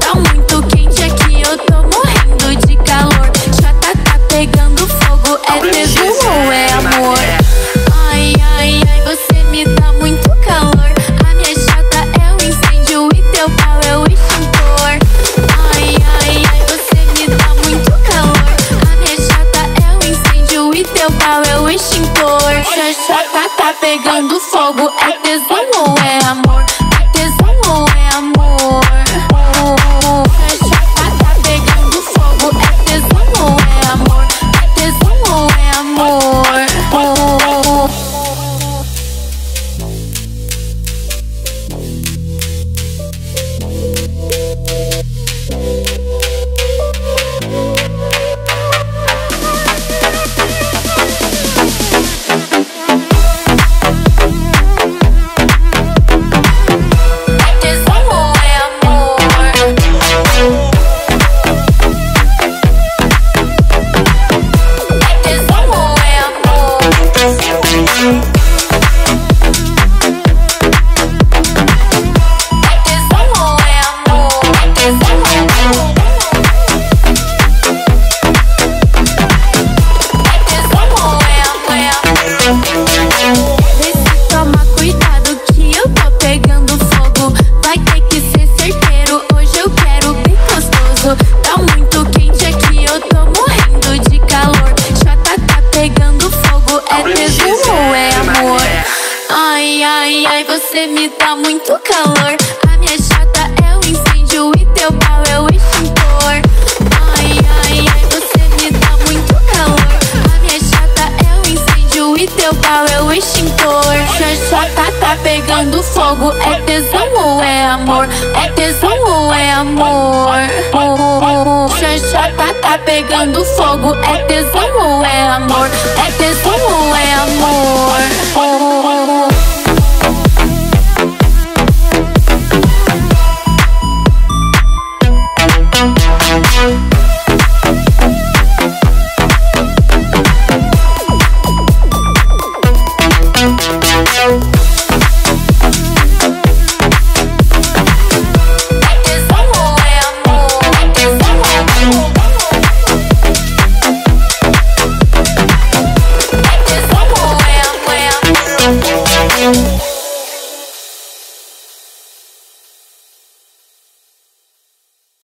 Tá muito find the. como é amor Ai, ai, ai, você me dá muito calor A minha chata é um incêndio e teu pau é o extintor Ai, ai, ai, você me dá muito calor A minha chata é um incêndio e teu pau é o extintor Chata tá pegando fogo, é tesão ou é amor? É tesão ou é amor? Chata tá pegando fogo, é tesão ou é amor?